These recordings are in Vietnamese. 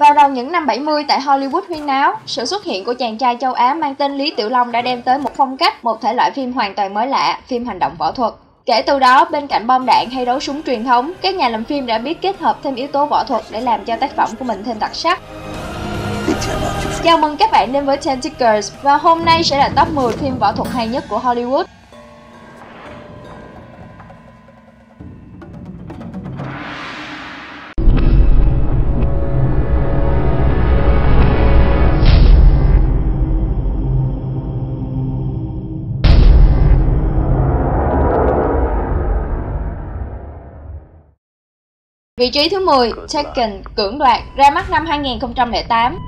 Vào đầu những năm 70 tại Hollywood huyên náo, sự xuất hiện của chàng trai châu Á mang tên Lý Tiểu Long đã đem tới một phong cách, một thể loại phim hoàn toàn mới lạ, phim hành động võ thuật. Kể từ đó, bên cạnh bom đạn hay đấu súng truyền thống, các nhà làm phim đã biết kết hợp thêm yếu tố võ thuật để làm cho tác phẩm của mình thêm đặc sắc. Chào mừng các bạn đến với Ten Tickers và hôm nay sẽ là top 10 phim võ thuật hay nhất của Hollywood. Vị trí thứ 10, Taken, Cưỡng đoạt, ra mắt năm 2008.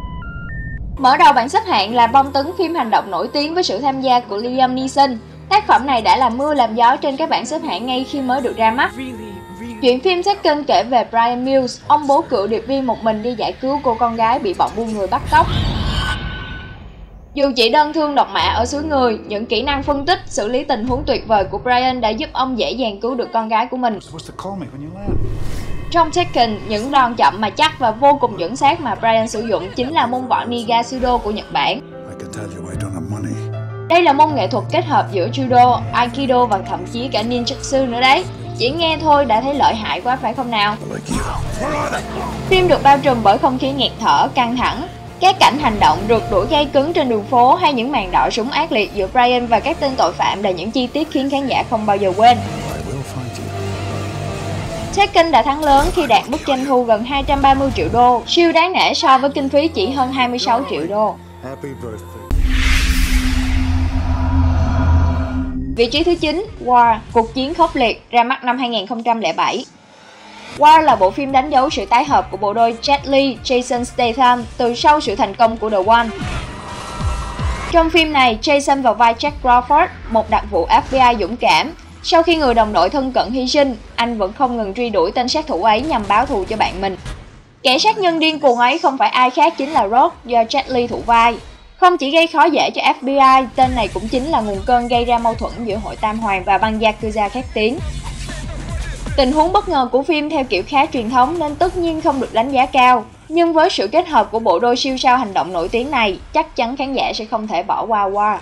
Mở đầu bảng xếp hạng là bom tấn phim hành động nổi tiếng với sự tham gia của Liam Neeson. Tác phẩm này đã làm mưa làm gió trên các bảng xếp hạng ngay khi mới được ra mắt. Chuyện phim Taken kể về Brian Mills, ông bố cựu điệp viên một mình đi giải cứu cô con gái bị bọn buôn người bắt cóc. Dù chỉ đơn thương độc mã ở xứ người, những kỹ năng phân tích, xử lý tình huống tuyệt vời của Brian đã giúp ông dễ dàng cứu được con gái của mình. Trong Tekken, những đòn chậm mà chắc và vô cùng chuẩn xác mà Brian sử dụng chính là môn võ Niga Sudo của Nhật Bản. Đây là môn nghệ thuật kết hợp giữa Judo, Aikido và thậm chí cả Ninjutsu nữa đấy. Chỉ nghe thôi đã thấy lợi hại quá phải không nào? Phim được bao trùm bởi không khí nghẹt thở, căng thẳng. Các cảnh hành động rượt đuổi gây cứng trên đường phố hay những màn đỏ súng ác liệt giữa Brian và các tên tội phạm là những chi tiết khiến khán giả không bao giờ quên. Tekken đã thắng lớn khi đạt mức doanh thu gần 230 triệu đô, siêu đáng nể so với kinh phí chỉ hơn 26 triệu đô. Vị trí thứ 9, War, cuộc chiến khốc liệt, ra mắt năm 2007. War là bộ phim đánh dấu sự tái hợp của bộ đôi Jet Li, Jason Statham từ sau sự thành công của The One. Trong phim này, Jason vào vai Jack Crawford, một đặc vụ FBI dũng cảm, sau khi người đồng đội thân cận hy sinh, anh vẫn không ngừng truy đuổi tên sát thủ ấy nhằm báo thù cho bạn mình. Kẻ sát nhân điên cuồng ấy không phải ai khác chính là Rogue do Jet Li thủ vai. Không chỉ gây khó dễ cho FBI, tên này cũng chính là nguồn cơn gây ra mâu thuẫn giữa hội Tam Hoàng và băng Yakuza khét tiếng. Tình huống bất ngờ của phim theo kiểu khá truyền thống nên tất nhiên không được đánh giá cao. Nhưng với sự kết hợp của bộ đôi siêu sao hành động nổi tiếng này, chắc chắn khán giả sẽ không thể bỏ qua qua.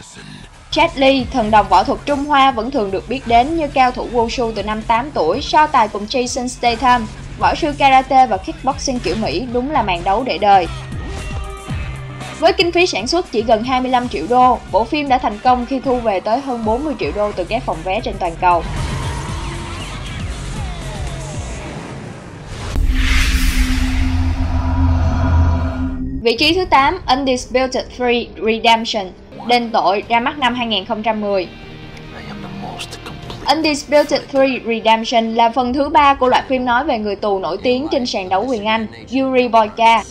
Jet Li, thần đồng võ thuật Trung Hoa vẫn thường được biết đến như cao thủ Wushu từ năm 8 tuổi, so tài cùng Jason Statham. Võ sư karate và kickboxing kiểu Mỹ đúng là màn đấu để đời. Với kinh phí sản xuất chỉ gần 25 triệu đô, bộ phim đã thành công khi thu về tới hơn 40 triệu đô từ các phòng vé trên toàn cầu. Vị trí thứ 8, Undisputed Free Redemption Đền tội ra mắt năm 2010. Undisputed 3 Redemption là phần thứ ba của loạt phim nói về người tù nổi tiếng trên sàn đấu quyền Anh, Yuri Boyka.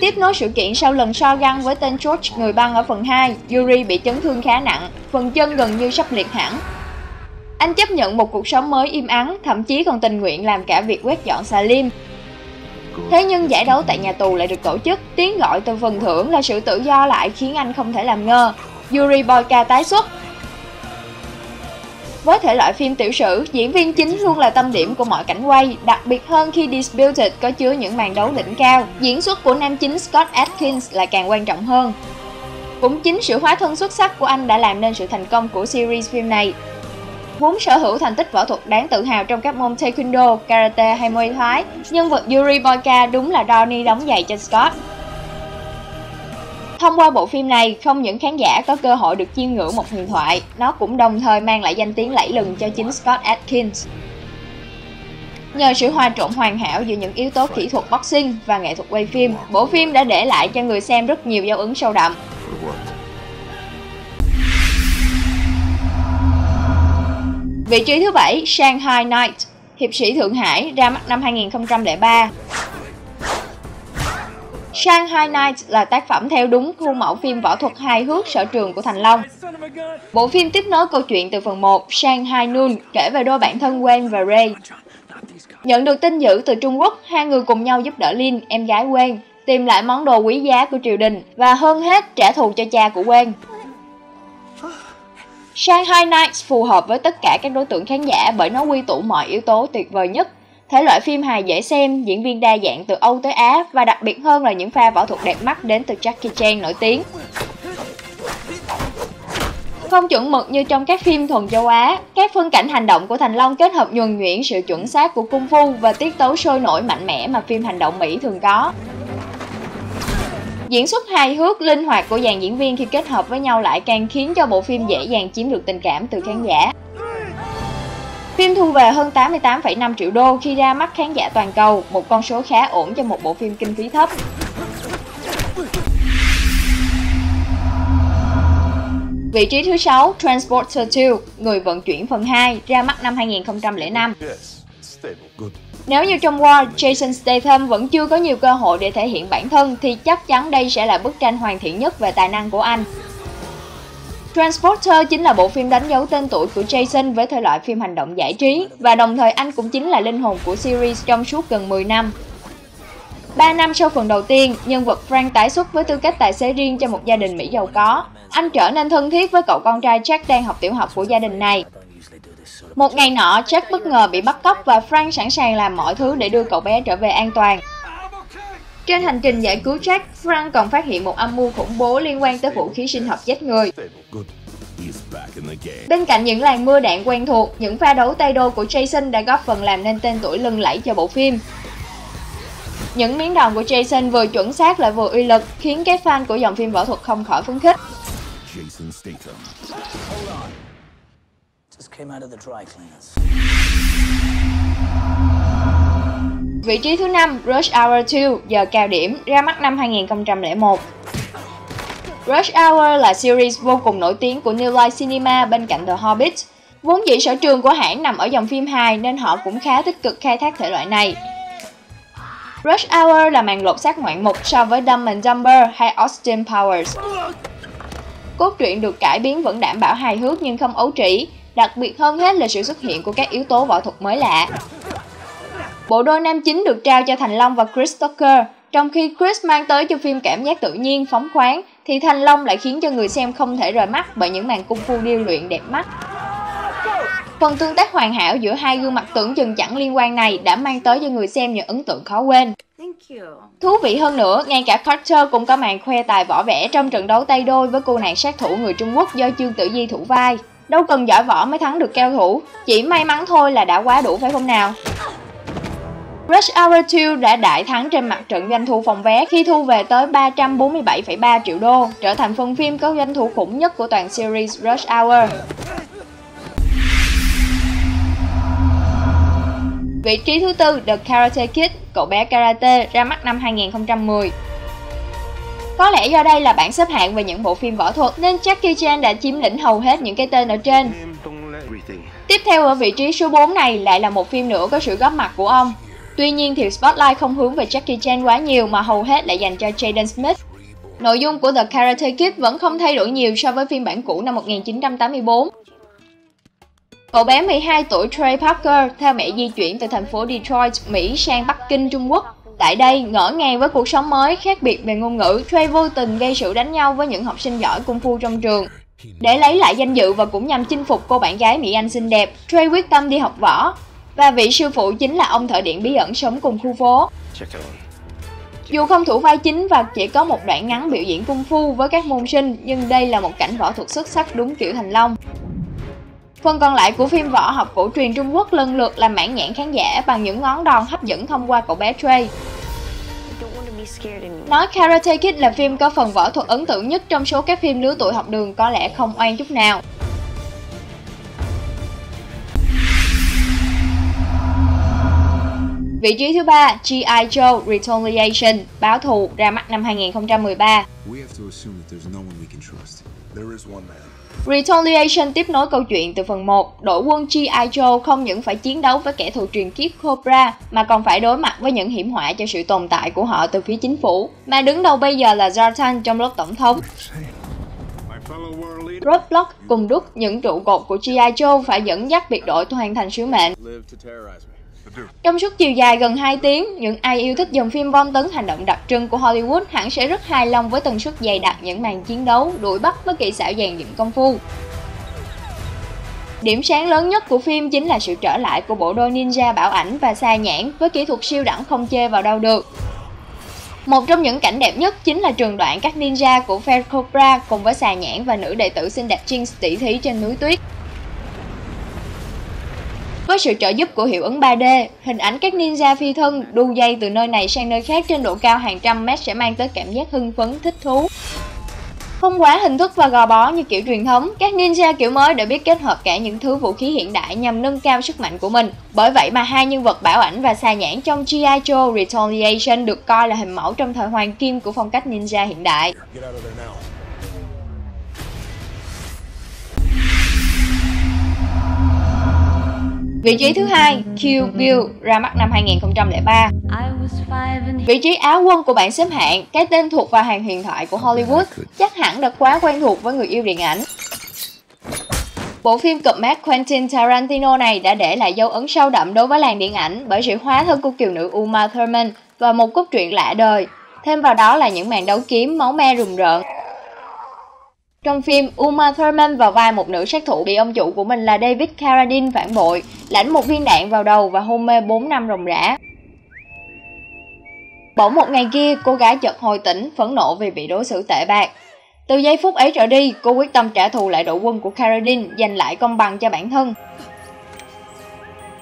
Tiếp nối sự kiện sau lần so găng với tên George người băng ở phần 2, Yuri bị chấn thương khá nặng, phần chân gần như sắp liệt hẳn. Anh chấp nhận một cuộc sống mới im ắng, thậm chí còn tình nguyện làm cả việc quét dọn xà lim, Thế nhưng giải đấu tại nhà tù lại được tổ chức, tiếng gọi từ phần thưởng là sự tự do lại khiến anh không thể làm ngơ. Yuri Boyka tái xuất. Với thể loại phim tiểu sử, diễn viên chính luôn là tâm điểm của mọi cảnh quay, đặc biệt hơn khi Disputed có chứa những màn đấu đỉnh cao. Diễn xuất của nam chính Scott Atkins lại càng quan trọng hơn. Cũng chính sự hóa thân xuất sắc của anh đã làm nên sự thành công của series phim này. Vốn sở hữu thành tích võ thuật đáng tự hào trong các môn Taekwondo, Karate hay Muay Thái, nhân vật Yuri Boyka đúng là Donnie đóng giày cho Scott. Thông qua bộ phim này, không những khán giả có cơ hội được chiêm ngưỡng một huyền thoại, nó cũng đồng thời mang lại danh tiếng lẫy lừng cho chính Scott Atkins. Nhờ sự hòa trộn hoàn hảo giữa những yếu tố kỹ thuật boxing và nghệ thuật quay phim, bộ phim đã để lại cho người xem rất nhiều dấu ấn sâu đậm. Vị trí thứ bảy, Shanghai Knight, Hiệp sĩ Thượng Hải ra mắt năm 2003. Shanghai Nights là tác phẩm theo đúng khuôn mẫu phim võ thuật hài hước sở trường của Thành Long. Bộ phim tiếp nối câu chuyện từ phần 1, Shanghai Noon, kể về đôi bạn thân Wen và Ray. Nhận được tin dữ từ Trung Quốc, hai người cùng nhau giúp đỡ Lin, em gái Wen, tìm lại món đồ quý giá của triều đình và hơn hết trả thù cho cha của Wen. Shanghai Nights phù hợp với tất cả các đối tượng khán giả bởi nó quy tụ mọi yếu tố tuyệt vời nhất. Thể loại phim hài dễ xem, diễn viên đa dạng từ Âu tới Á và đặc biệt hơn là những pha võ thuật đẹp mắt đến từ Jackie Chan nổi tiếng. Không chuẩn mực như trong các phim thuần châu Á, các phân cảnh hành động của Thành Long kết hợp nhuần nhuyễn sự chuẩn xác của cung phu và tiết tấu sôi nổi mạnh mẽ mà phim hành động Mỹ thường có. Diễn xuất hài hước, linh hoạt của dàn diễn viên khi kết hợp với nhau lại càng khiến cho bộ phim dễ dàng chiếm được tình cảm từ khán giả. Phim thu về hơn 88,5 triệu đô khi ra mắt khán giả toàn cầu, một con số khá ổn cho một bộ phim kinh phí thấp. Vị trí thứ 6, Transporter 2, Người vận chuyển phần 2, ra mắt năm 2005. Nếu như trong War, Jason Statham vẫn chưa có nhiều cơ hội để thể hiện bản thân thì chắc chắn đây sẽ là bức tranh hoàn thiện nhất về tài năng của anh. Transporter chính là bộ phim đánh dấu tên tuổi của Jason với thể loại phim hành động giải trí và đồng thời anh cũng chính là linh hồn của series trong suốt gần 10 năm. 3 năm sau phần đầu tiên, nhân vật Frank tái xuất với tư cách tài xế riêng cho một gia đình Mỹ giàu có. Anh trở nên thân thiết với cậu con trai Jack đang học tiểu học của gia đình này. Một ngày nọ, Jack bất ngờ bị bắt cóc và Frank sẵn sàng làm mọi thứ để đưa cậu bé trở về an toàn. Trên hành trình giải cứu Jack, Frank còn phát hiện một âm mưu khủng bố liên quan tới vũ khí sinh học giết người. Bên cạnh những làn mưa đạn quen thuộc, những pha đấu tay đôi của Jason đã góp phần làm nên tên tuổi lừng lẫy cho bộ phim. Những miếng đòn của Jason vừa chuẩn xác lại vừa uy lực, khiến các fan của dòng phim võ thuật không khỏi phấn khích. Vị trí thứ 5, Rush Hour 2, giờ cao điểm, ra mắt năm 2001. Rush Hour là series vô cùng nổi tiếng của New Line Cinema bên cạnh The Hobbit. Vốn dĩ sở trường của hãng nằm ở dòng phim hài nên họ cũng khá tích cực khai thác thể loại này. Rush Hour là màn lột xác ngoạn mục so với Dumb and Dumber hay Austin Powers. Cốt truyện được cải biến vẫn đảm bảo hài hước nhưng không ấu trĩ, đặc biệt hơn hết là sự xuất hiện của các yếu tố võ thuật mới lạ. Bộ đôi nam chính được trao cho Thành Long và Chris Tucker, trong khi Chris mang tới cho phim cảm giác tự nhiên, phóng khoáng, thì Thành Long lại khiến cho người xem không thể rời mắt bởi những màn cung phu điêu luyện đẹp mắt. Phần tương tác hoàn hảo giữa hai gương mặt tưởng chừng chẳng liên quan này đã mang tới cho người xem những ấn tượng khó quên. Thú vị hơn nữa, ngay cả Carter cũng có màn khoe tài võ vẽ trong trận đấu tay đôi với cô nàng sát thủ người Trung Quốc do Trương Tử Di thủ vai. Đâu cần giỏi võ mới thắng được cao thủ, chỉ may mắn thôi là đã quá đủ phải không nào? Rush Hour 2 đã đại thắng trên mặt trận doanh thu phòng vé khi thu về tới 347,3 triệu đô, trở thành phần phim có doanh thu khủng nhất của toàn series Rush Hour. Vị trí thứ tư The Karate Kid, cậu bé karate, ra mắt năm 2010. Có lẽ do đây là bảng xếp hạng về những bộ phim võ thuật nên Jackie Chan đã chiếm lĩnh hầu hết những cái tên ở trên. Tiếp theo ở vị trí số 4 này lại là một phim nữa có sự góp mặt của ông. Tuy nhiên thì Spotlight không hướng về Jackie Chan quá nhiều mà hầu hết lại dành cho Jaden Smith. Nội dung của The Karate Kid vẫn không thay đổi nhiều so với phiên bản cũ năm 1984. Cậu bé 12 tuổi Trey Parker theo mẹ di chuyển từ thành phố Detroit, Mỹ sang Bắc Kinh, Trung Quốc. Tại đây, ngỡ ngàng với cuộc sống mới, khác biệt về ngôn ngữ, Trey vô tình gây sự đánh nhau với những học sinh giỏi cung phu trong trường. Để lấy lại danh dự và cũng nhằm chinh phục cô bạn gái Mỹ Anh xinh đẹp, Trey quyết tâm đi học võ. Và vị sư phụ chính là ông thợ điện bí ẩn sống cùng khu phố. Dù không thủ vai chính và chỉ có một đoạn ngắn biểu diễn cung phu với các môn sinh, nhưng đây là một cảnh võ thuật xuất sắc đúng kiểu Thành Long. Phần còn lại của phim võ học cổ truyền Trung Quốc lần lượt làm mãn nhãn khán giả bằng những ngón đòn hấp dẫn thông qua cậu bé Trey. Nói Karate Kid là phim có phần võ thuật ấn tượng nhất trong số các phim lứa tuổi học đường, có lẽ không oan chút nào. Vị trí thứ ba, G.I. Joe Retaliation, báo thù ra mắt năm 2013. Retaliation tiếp nối câu chuyện từ phần 1, đội quân G.I. Joe không những phải chiến đấu với kẻ thù truyền kiếp Cobra mà còn phải đối mặt với những hiểm họa cho sự tồn tại của họ từ phía chính phủ, mà đứng đầu bây giờ là Zartan trong lúc tổng thống. Roadblock cùng đúc những trụ cột của G.I. Joe phải dẫn dắt biệt đội hoàn thành sứ mệnh. Trong suốt chiều dài gần 2 tiếng, những ai yêu thích dòng phim bom tấn hành động đặc trưng của Hollywood hẳn sẽ rất hài lòng với tần suất dày đặc những màn chiến đấu, đuổi bắt với kỹ xảo dàn dựng công phu. Điểm sáng lớn nhất của phim chính là sự trở lại của bộ đôi ninja bảo ảnh và xa nhãn với kỹ thuật siêu đẳng không chê vào đâu được. Một trong những cảnh đẹp nhất chính là trường đoạn các ninja của Fair Cobra cùng với xà nhãn và nữ đệ tử xinh đẹp Jinx tỷ thí trên núi tuyết. Với sự trợ giúp của hiệu ứng 3D, hình ảnh các ninja phi thân đu dây từ nơi này sang nơi khác trên độ cao hàng trăm mét sẽ mang tới cảm giác hưng phấn, thích thú. Không quá hình thức và gò bó như kiểu truyền thống, các ninja kiểu mới đã biết kết hợp cả những thứ vũ khí hiện đại nhằm nâng cao sức mạnh của mình. Bởi vậy mà hai nhân vật bảo ảnh và xà nhãn trong G.I. Joe Retaliation được coi là hình mẫu trong thời hoàng kim của phong cách ninja hiện đại. Vị trí thứ hai, Kill Bill ra mắt năm 2003. Vị trí áo quân của bảng xếp hạng, cái tên thuộc vào hàng huyền thoại của Hollywood, chắc hẳn đã quá quen thuộc với người yêu điện ảnh. Bộ phim cụm mát Quentin Tarantino này đã để lại dấu ấn sâu đậm đối với làng điện ảnh bởi sự hóa thân của kiều nữ Uma Thurman và một cốt truyện lạ đời. Thêm vào đó là những màn đấu kiếm máu me rùng rợn, trong phim, Uma Thurman vào vai một nữ sát thủ bị ông chủ của mình là David Carradine phản bội, lãnh một viên đạn vào đầu và hôn mê 4 năm ròng rã. Bỗng một ngày kia, cô gái chợt hồi tỉnh, phẫn nộ vì bị đối xử tệ bạc. Từ giây phút ấy trở đi, cô quyết tâm trả thù lại đội quân của Carradine, giành lại công bằng cho bản thân.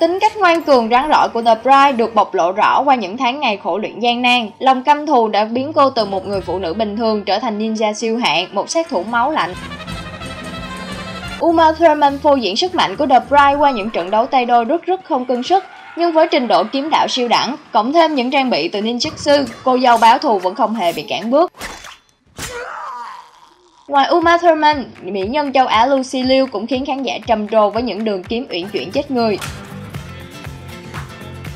Tính cách ngoan cường rắn rỏi của The Bride được bộc lộ rõ qua những tháng ngày khổ luyện gian nan. Lòng căm thù đã biến cô từ một người phụ nữ bình thường trở thành ninja siêu hạng, một sát thủ máu lạnh. Uma Thurman phô diễn sức mạnh của The Bride qua những trận đấu tay đôi rất rất không cân sức, nhưng với trình độ kiếm đạo siêu đẳng, cộng thêm những trang bị từ ninjutsu, cô dâu báo thù vẫn không hề bị cản bước. Ngoài Uma Thurman, mỹ nhân châu Á Lucy Liu cũng khiến khán giả trầm trồ với những đường kiếm uyển chuyển chết người.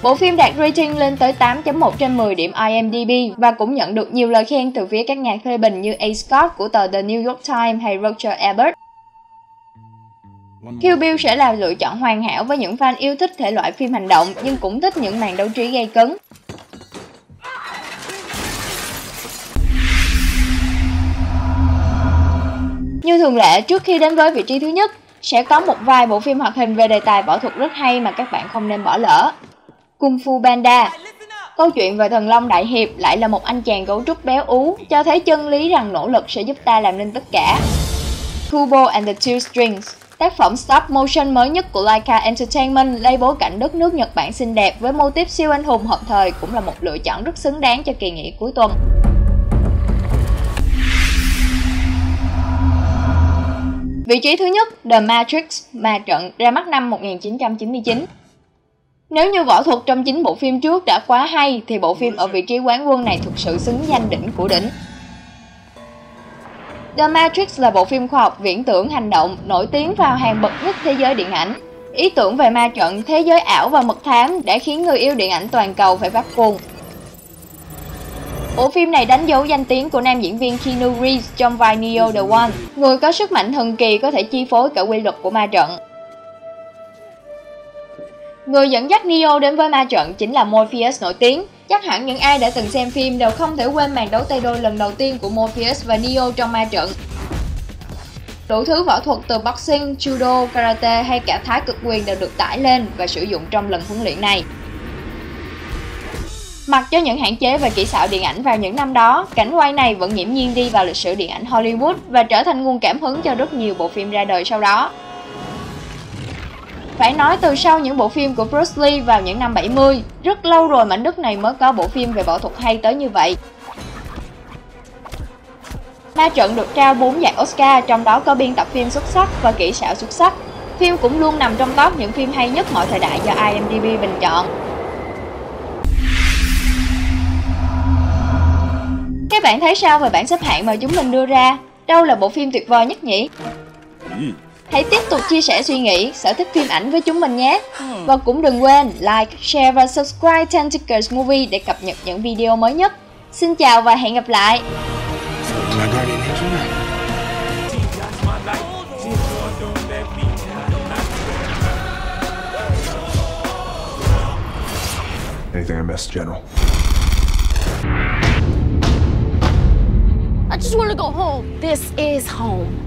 Bộ phim đạt rating lên tới 8.1 trên 10 điểm IMDb và cũng nhận được nhiều lời khen từ phía các nhà phê bình như A. Scott của tờ The New York Times hay Roger Ebert. Kill Bill sẽ là lựa chọn hoàn hảo với những fan yêu thích thể loại phim hành động nhưng cũng thích những màn đấu trí gay cấn. Như thường lệ, trước khi đến với vị trí thứ nhất, sẽ có một vài bộ phim hoạt hình về đề tài võ thuật rất hay mà các bạn không nên bỏ lỡ. Kung Fu Panda Câu chuyện về thần Long Đại Hiệp lại là một anh chàng gấu trúc béo ú, cho thấy chân lý rằng nỗ lực sẽ giúp ta làm nên tất cả. Kubo and the Two Strings Tác phẩm stop motion mới nhất của Laika Entertainment lấy bối cảnh đất nước Nhật Bản xinh đẹp với mô típ siêu anh hùng hợp thời cũng là một lựa chọn rất xứng đáng cho kỳ nghỉ cuối tuần. Vị trí thứ nhất, The Matrix, ma trận, ra mắt năm 1999. Nếu như võ thuật trong chính bộ phim trước đã quá hay thì bộ phim ở vị trí quán quân này thực sự xứng danh đỉnh của đỉnh. The Matrix là bộ phim khoa học viễn tưởng hành động nổi tiếng vào hàng bậc nhất thế giới điện ảnh. Ý tưởng về ma trận, thế giới ảo và mật thám đã khiến người yêu điện ảnh toàn cầu phải phát cuồng. Bộ phim này đánh dấu danh tiếng của nam diễn viên Keanu Reeves trong vai Neo the One, người có sức mạnh thần kỳ có thể chi phối cả quy luật của ma trận. Người dẫn dắt Neo đến với ma trận chính là Morpheus nổi tiếng. Chắc hẳn những ai đã từng xem phim đều không thể quên màn đấu tay đôi lần đầu tiên của Morpheus và Neo trong ma trận. Đủ thứ võ thuật từ boxing, judo, karate hay cả thái cực quyền đều được tải lên và sử dụng trong lần huấn luyện này. Mặc cho những hạn chế về kỹ xảo điện ảnh vào những năm đó, cảnh quay này vẫn nhiễm nhiên đi vào lịch sử điện ảnh Hollywood và trở thành nguồn cảm hứng cho rất nhiều bộ phim ra đời sau đó. Phải nói từ sau những bộ phim của Bruce Lee vào những năm 70, rất lâu rồi mảnh đất này mới có bộ phim về võ thuật hay tới như vậy. Ma trận được trao 4 giải Oscar, trong đó có biên tập phim xuất sắc và kỹ xảo xuất sắc. Phim cũng luôn nằm trong top những phim hay nhất mọi thời đại do IMDb bình chọn. Các bạn thấy sao về bảng xếp hạng mà chúng mình đưa ra? Đâu là bộ phim tuyệt vời nhất nhỉ? Hãy tiếp tục chia sẻ suy nghĩ, sở thích phim ảnh với chúng mình nhé. Và cũng đừng quên like, share và subscribe Tentacles Movie để cập nhật những video mới nhất. Xin chào và hẹn gặp lại. Anything I missed, General? I just want to go home. This is home.